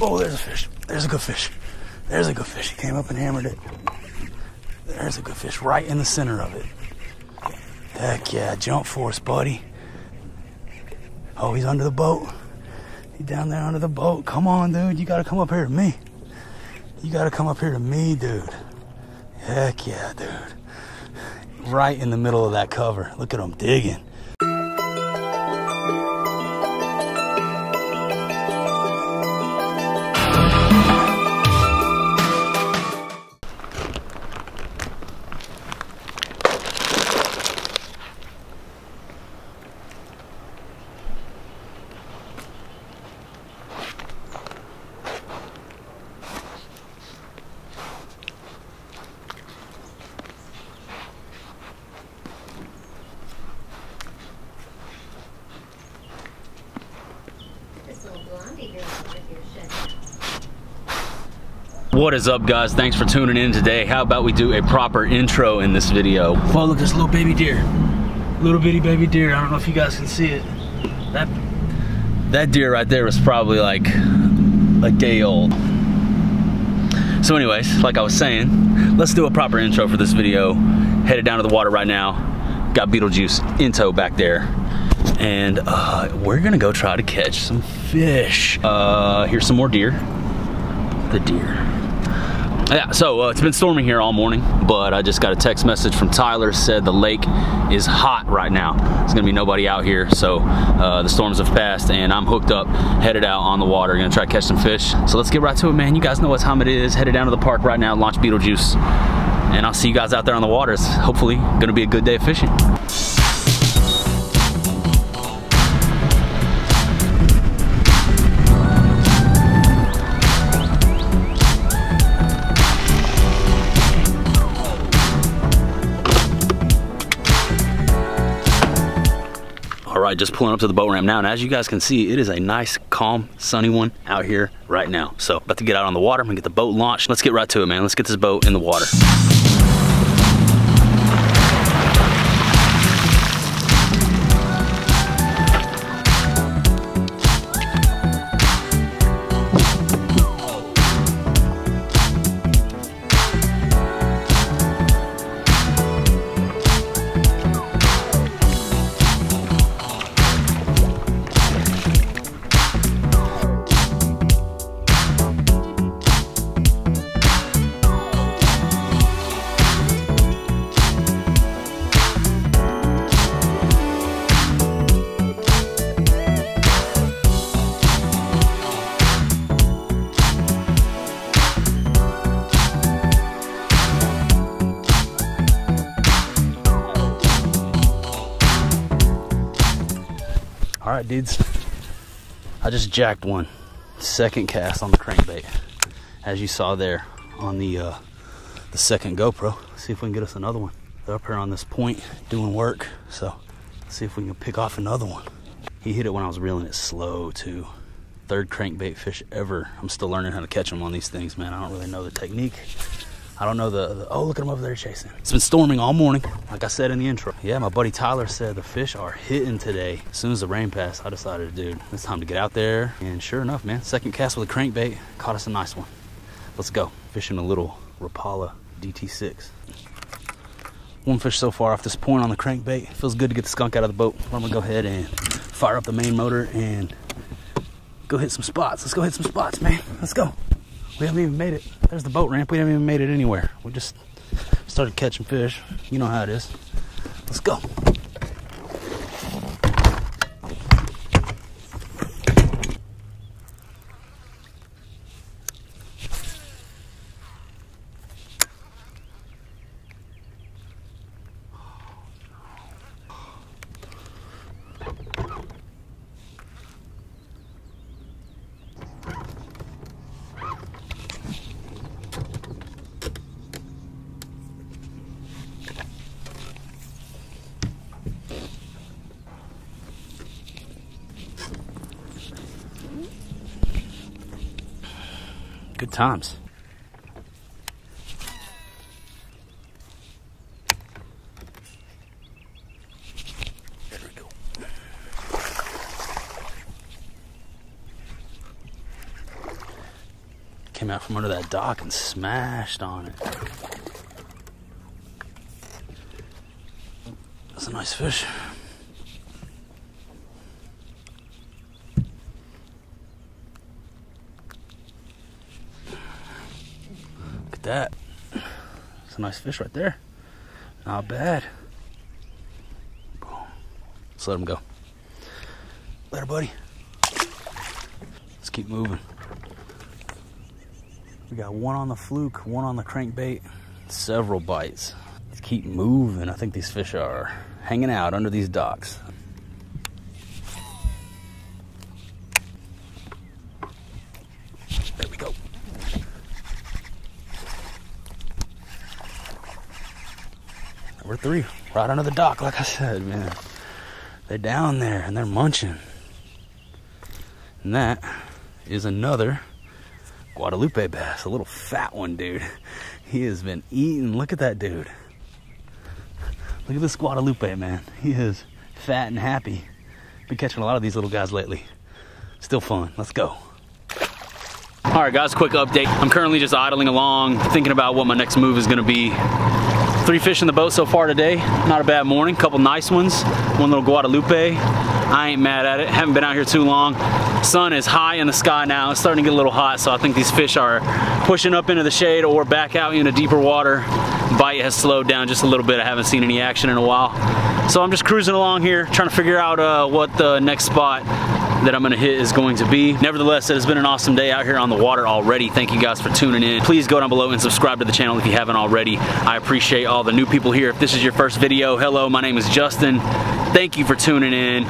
Oh, there's a fish. There's a good fish. There's a good fish. He came up and hammered it. There's a good fish right in the center of it. Heck yeah, jump force, buddy. Oh, he's under the boat. He's down there under the boat. Come on, dude. You gotta come up here to me. You gotta come up here to me, dude. Heck yeah, dude. Right in the middle of that cover. Look at him digging. What is up guys? Thanks for tuning in today. How about we do a proper intro in this video? Well, look at this little baby deer. Little bitty baby deer. I don't know if you guys can see it. That That deer right there was probably like a day old. So anyways, like I was saying, let's do a proper intro for this video. Headed down to the water right now. Got Beetlejuice in tow back there. And uh, we're gonna go try to catch some fish. Uh, here's some more deer. The deer. Yeah, so uh, it's been storming here all morning, but I just got a text message from Tyler said the lake is hot right now. There's gonna be nobody out here, so uh, the storms have passed and I'm hooked up, headed out on the water, gonna try to catch some fish. So let's get right to it, man. You guys know what time it is. Headed down to the park right now, launch Beetlejuice, and I'll see you guys out there on the waters. Hopefully, gonna be a good day of fishing. Right, just pulling up to the boat ramp now, and as you guys can see, it is a nice, calm, sunny one out here right now. So, about to get out on the water. I'm gonna get the boat launched. Let's get right to it, man. Let's get this boat in the water. All right, dudes. I just jacked one. Second cast on the crankbait. As you saw there on the uh, the second GoPro. see if we can get us another one. They're up here on this point doing work. So see if we can pick off another one. He hit it when I was reeling it slow too. Third crankbait fish ever. I'm still learning how to catch them on these things, man. I don't really know the technique. I don't know the, the, oh look at them over there chasing. It's been storming all morning, like I said in the intro. Yeah, my buddy Tyler said the fish are hitting today. As soon as the rain passed, I decided, dude, it's time to get out there. And sure enough, man, second cast with a crankbait caught us a nice one. Let's go fishing a little Rapala DT6. One fish so far off this point on the crankbait. Feels good to get the skunk out of the boat. I'm gonna go ahead and fire up the main motor and go hit some spots. Let's go hit some spots, man. Let's go. We haven't even made it. There's the boat ramp. We haven't even made it anywhere. We just started catching fish. You know how it is. Let's go. Good times. Came out from under that dock and smashed on it. That's a nice fish. Look at that. A nice fish right there. Not bad. Let's let him go. Later, buddy. Let's keep moving. We got one on the fluke, one on the crankbait, several bites. Let's keep moving. I think these fish are hanging out under these docks. There we go. Number three, right under the dock, like I said, man. They're down there and they're munching. And that is another Guadalupe bass, a little fat one, dude. He has been eating. Look at that dude. Look at this Guadalupe, man. He is fat and happy. Been catching a lot of these little guys lately. Still fun. Let's go. All right, guys, quick update. I'm currently just idling along, thinking about what my next move is gonna be. Three fish in the boat so far today. Not a bad morning. Couple nice ones. One little Guadalupe. I ain't mad at it. Haven't been out here too long. Sun is high in the sky now. It's starting to get a little hot, so I think these fish are pushing up into the shade or back out into deeper water. Bite has slowed down just a little bit. I haven't seen any action in a while. So I'm just cruising along here, trying to figure out uh, what the next spot that I'm gonna hit is going to be. Nevertheless, it has been an awesome day out here on the water already. Thank you guys for tuning in. Please go down below and subscribe to the channel if you haven't already. I appreciate all the new people here. If this is your first video, hello, my name is Justin. Thank you for tuning in.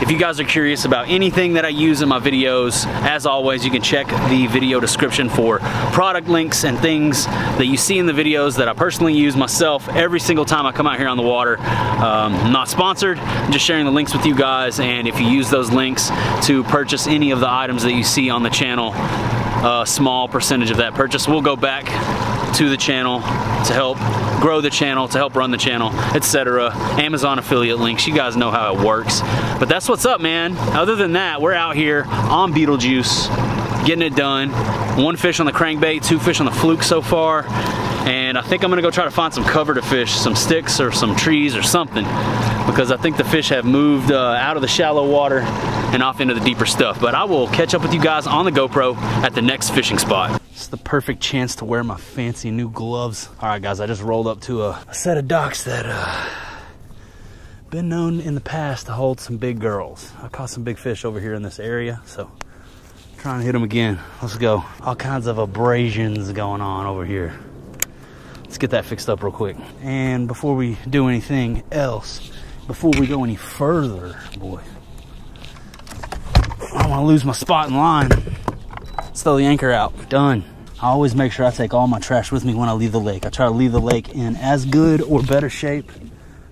If you guys are curious about anything that I use in my videos, as always, you can check the video description for product links and things that you see in the videos that I personally use myself every single time I come out here on the water. Um, not sponsored, I'm just sharing the links with you guys, and if you use those links to purchase any of the items that you see on the channel, a small percentage of that purchase will go back to the channel to help grow the channel, to help run the channel, etc. Amazon affiliate links, you guys know how it works. But that's what's up, man. Other than that, we're out here on Beetlejuice, getting it done. One fish on the crankbait, two fish on the fluke so far. And I think I'm gonna go try to find some cover to fish, some sticks or some trees or something, because I think the fish have moved uh, out of the shallow water and off into the deeper stuff. But I will catch up with you guys on the GoPro at the next fishing spot. The perfect chance to wear my fancy new gloves. All right, guys, I just rolled up to a, a set of docks that uh, been known in the past to hold some big girls. I caught some big fish over here in this area, so trying to hit them again. Let's go. All kinds of abrasions going on over here. Let's get that fixed up real quick. And before we do anything else, before we go any further, boy, I don't want to lose my spot in line. Let's throw the anchor out. Done. I always make sure I take all my trash with me when I leave the lake. I try to leave the lake in as good or better shape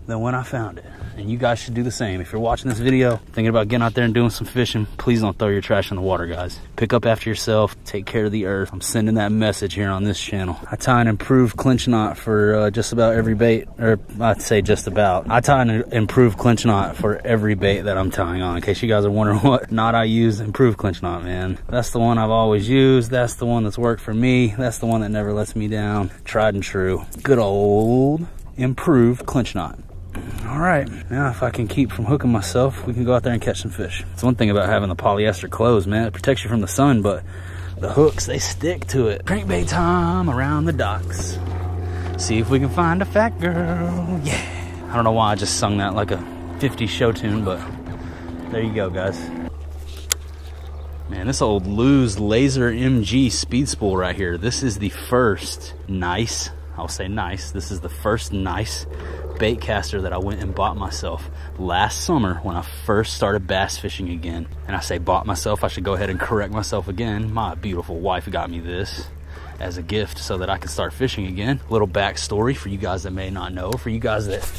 than when I found it. And you guys should do the same. If you're watching this video, thinking about getting out there and doing some fishing, please don't throw your trash in the water, guys. Pick up after yourself, take care of the earth. I'm sending that message here on this channel. I tie an improved clinch knot for uh, just about every bait, or I'd say just about. I tie an improved clinch knot for every bait that I'm tying on, in case you guys are wondering what knot I use, improved clinch knot, man. That's the one I've always used. That's the one that's worked for me. That's the one that never lets me down. Tried and true. Good old improved clinch knot. All right, now if I can keep from hooking myself, we can go out there and catch some fish. It's one thing about having the polyester clothes, man. It protects you from the sun, but the hooks, they stick to it. Crankbait time around the docks. See if we can find a fat girl. Yeah. I don't know why I just sung that like a 50 show tune, but there you go, guys. Man, this old Lew's Laser MG speed spool right here. This is the first nice, I'll say nice, this is the first nice bait caster that I went and bought myself last summer when I first started bass fishing again. And I say bought myself, I should go ahead and correct myself again. My beautiful wife got me this as a gift so that I could start fishing again. Little backstory for you guys that may not know, for you guys that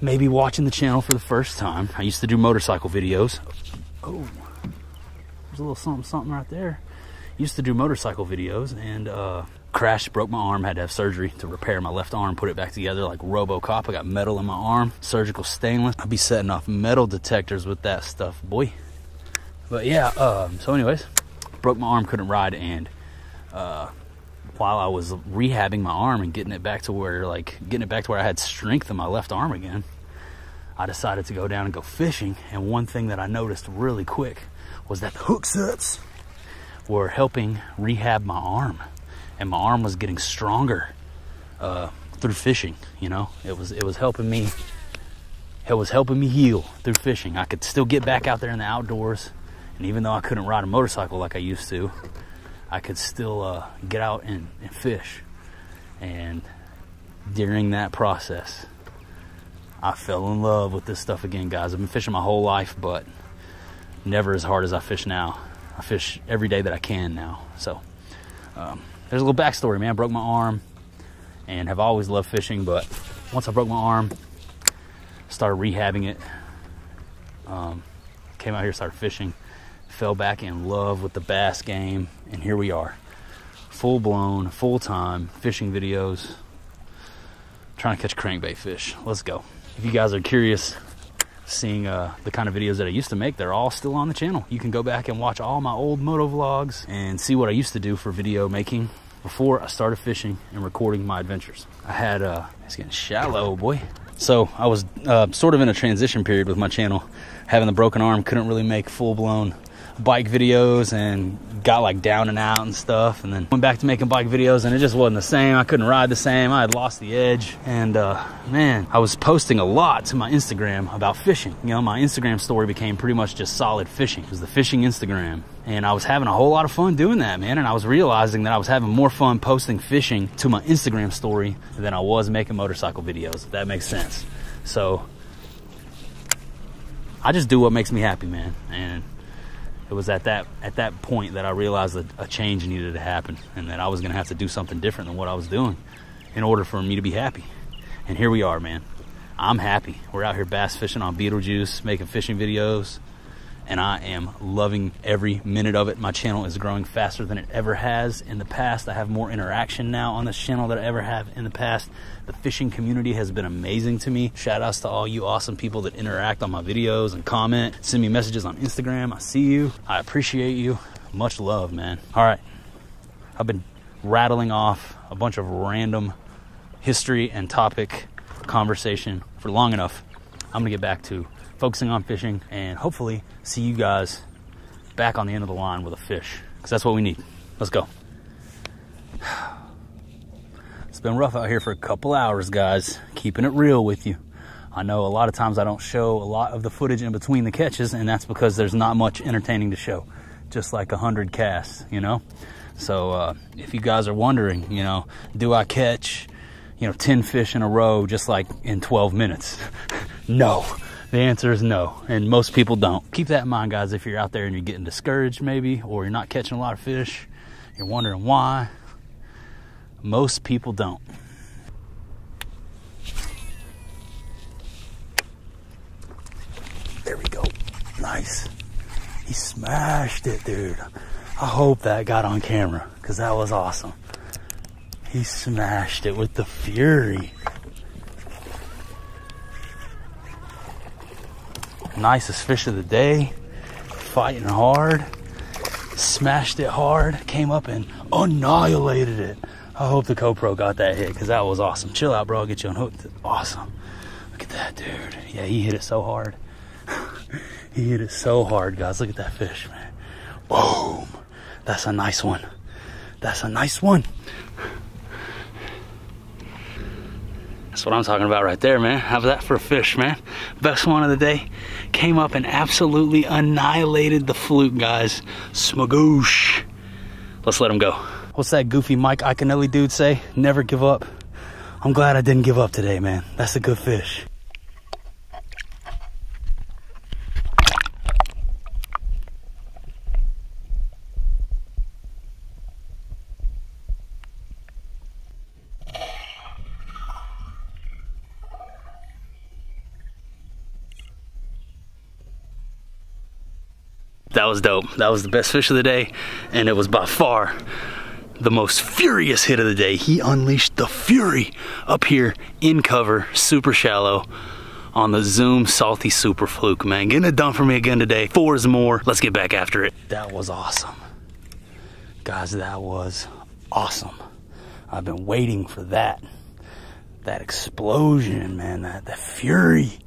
may be watching the channel for the first time. I used to do motorcycle videos. Oh, there's a little something, something right there. Used to do motorcycle videos and uh, crashed, broke my arm, had to have surgery to repair my left arm, put it back together like Robocop. I got metal in my arm, surgical stainless. I'd be setting off metal detectors with that stuff, boy. But yeah, um, so anyways, broke my arm, couldn't ride, and uh, while I was rehabbing my arm and getting it back to where, like, getting it back to where I had strength in my left arm again, I decided to go down and go fishing. And one thing that I noticed really quick was that the hook sets were helping rehab my arm, and my arm was getting stronger uh, through fishing. You know, it was it was helping me. It was helping me heal through fishing. I could still get back out there in the outdoors, and even though I couldn't ride a motorcycle like I used to, I could still uh, get out and, and fish. And during that process, I fell in love with this stuff again, guys. I've been fishing my whole life, but never as hard as I fish now. I fish every day that I can now. So um, there's a little backstory, man. I broke my arm and have always loved fishing, but once I broke my arm, started rehabbing it, um, came out here, started fishing, fell back in love with the bass game, and here we are. Full blown, full time fishing videos, trying to catch crankbait fish. Let's go. If you guys are curious, seeing uh, the kind of videos that I used to make, they're all still on the channel. You can go back and watch all my old moto vlogs and see what I used to do for video making before I started fishing and recording my adventures. I had, uh, it's getting shallow, boy. So I was uh, sort of in a transition period with my channel. Having the broken arm, couldn't really make full blown bike videos and got like down and out and stuff. And then went back to making bike videos and it just wasn't the same. I couldn't ride the same. I had lost the edge. And uh, man i was posting a lot to my instagram about fishing. You know my instagram story became pretty much just solid fishing. It was the fishing instagram. And i was having a whole lot of fun doing that man. And i was realizing that i was having more fun posting fishing to my instagram story than i was making motorcycle videos if that makes sense. So i just do what makes me happy man. And it was at that at that point that I realized that a change needed to happen and that I was to have to do something different than what I was doing in order for me to be happy. And here we are, man. I'm happy. We're out here bass fishing on Beetlejuice, making fishing videos, and I am loving every minute of it. My channel is growing faster than it ever has in the past. I have more interaction now on this channel than I ever have in the past. The fishing community has been amazing to me. Shout outs to all you awesome people that interact on my videos and comment, send me messages on Instagram. I see you. I appreciate you. Much love, man. All right. I've been rattling off a bunch of random history and topic conversation for long enough. I'm going to get back to focusing on fishing and hopefully see you guys back on the end of the line with a fish because that's what we need. Let's go. It's been rough out here for a couple hours, guys. Keeping it real with you. I know a lot of times I don't show a lot of the footage in between the catches, and that's because there's not much entertaining to show. Just like a hundred casts, you know. So uh, if you guys are wondering, you know, do I catch, you know, ten fish in a row just like in 12 minutes? no. The answer is no, and most people don't. Keep that in mind, guys. If you're out there and you're getting discouraged, maybe, or you're not catching a lot of fish, you're wondering why. Most people don't. There we go. Nice. He smashed it, dude. I hope that got on camera because that was awesome. He smashed it with the fury. Nicest fish of the day. Fighting hard. Smashed it hard. Came up and annihilated it. I hope the GoPro got that hit because that was awesome. Chill out, bro. I'll get you unhooked. Awesome. Look at that, dude. Yeah, he hit it so hard. he hit it so hard, guys. Look at that fish, man. Boom. That's a nice one. That's a nice one. That's what I'm talking about right there, man. How's that for a fish, man? Best one of the day. Came up and absolutely annihilated the fluke, guys. Smagoosh. Let's let him go. What's that goofy Mike Iaconelli dude say? Never give up. I'm glad I didn't give up today, man. That's a good fish. That was dope. That was the best fish of the day, and it was by far the most furious hit of the day. He unleashed the fury up here in cover, super shallow, on the Zoom Salty Super Fluke, man. Getting it done for me again today. Four is more. Let's get back after it. That was awesome. Guys, that was awesome. I've been waiting for that. That explosion, man, that, that fury.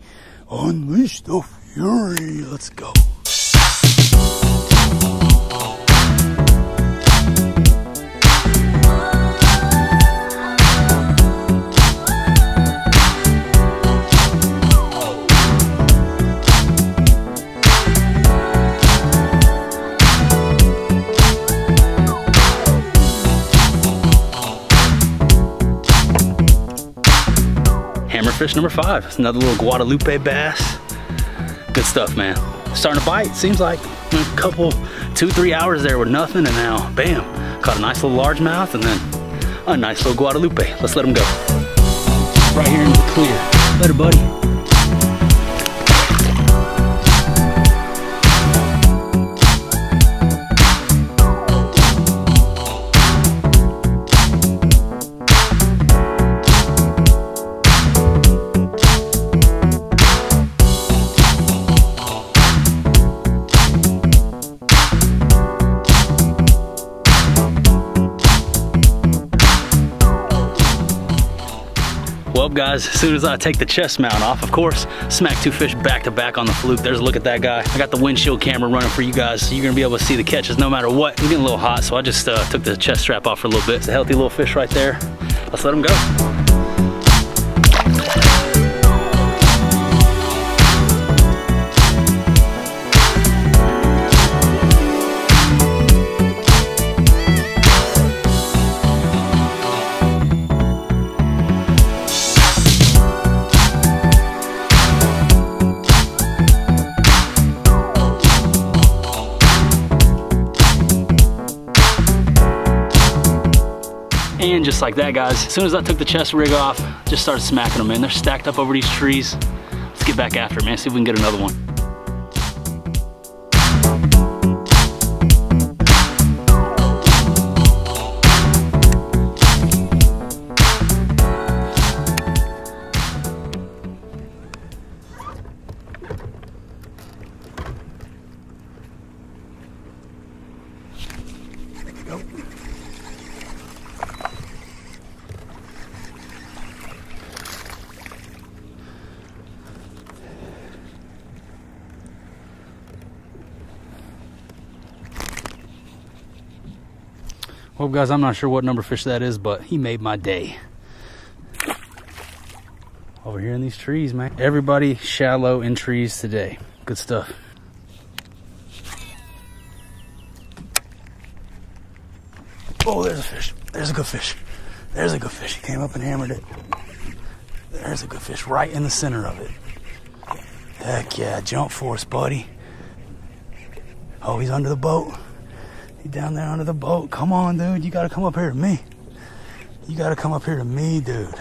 Unleash the fury. Let's go. Hammerfish number five. It's another little Guadalupe bass. Good stuff, man. Starting to bite, seems like a couple, two, three hours there with nothing, and now, bam, caught a nice little largemouth and then a nice little Guadalupe. Let's let him go. Right here in the clear. Later, buddy. Guys, as soon as I take the chest mount off, of course, smack two fish back to back on the fluke. There's a look at that guy. I got the windshield camera running for you guys, so you're gonna be able to see the catches no matter what. I'm getting a little hot, so I just uh, took the chest strap off for a little bit. It's a healthy little fish right there. Let's let him go. Just like that, guys, as soon as I took the chest rig off, just started smacking them in. They're stacked up over these trees. Let's get back after it, man. See if we can get another one. Guys, I'm not sure what number fish that is, but he made my day. Over here in these trees, man. Everybody shallow in trees today. Good stuff. Oh, there's a fish. There's a good fish. There's a good fish. He came up and hammered it. There's a good fish right in the center of it. Heck yeah, jump force, buddy. Oh, he's under the boat. Down there under the boat. Come on, dude. You gotta come up here to me. You gotta come up here to me, dude.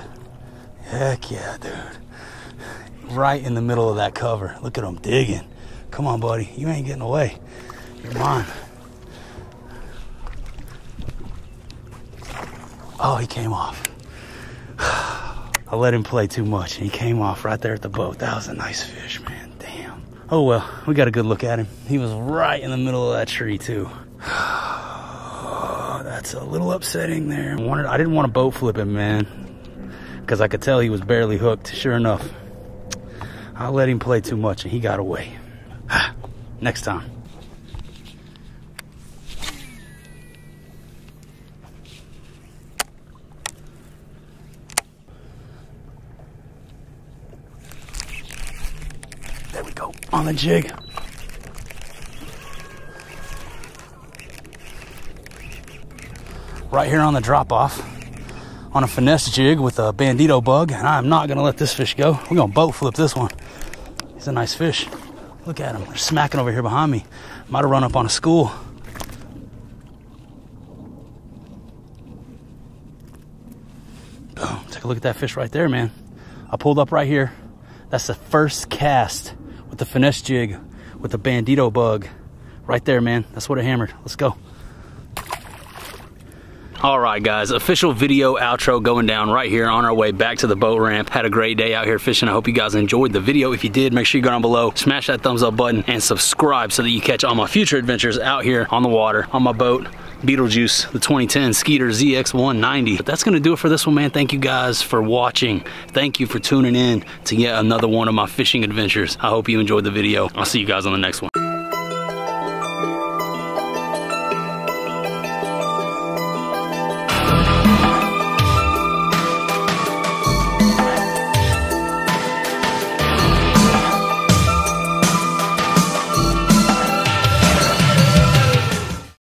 Heck yeah, dude. Right in the middle of that cover. Look at him digging. Come on, buddy. You ain't getting away. You're mine. Oh, he came off. I let him play too much and he came off right there at the boat. That was a nice fish, man. Damn. Oh well, we got a good look at him. He was right in the middle of that tree, too. That's a little upsetting there. I, wanted, I didn't want to boat flip him, man, because I could tell he was barely hooked. Sure enough, I let him play too much and he got away. Next time. There we go, on the jig. Right here on the drop off on a finesse jig with a bandito bug, and I'm not gonna let this fish go. We're gonna boat flip this one. He's a nice fish. Look at him, they're smacking over here behind me. Might have run up on a school. Boom, take a look at that fish right there, man. I pulled up right here. That's the first cast with the finesse jig with the bandito bug. Right there, man. That's what it hammered. Let's go. All right, guys, official video outro going down right here on our way back to the boat ramp. Had a great day out here fishing. I hope you guys enjoyed the video. If you did, make sure you go down below, smash that thumbs up button, and subscribe so that you catch all my future adventures out here on the water, on my boat, Beetlejuice, the 2010 Skeeter ZX190. But that's gonna do it for this one, man. Thank you guys for watching. Thank you for tuning in to yet another one of my fishing adventures. I hope you enjoyed the video. I'll see you guys on the next one.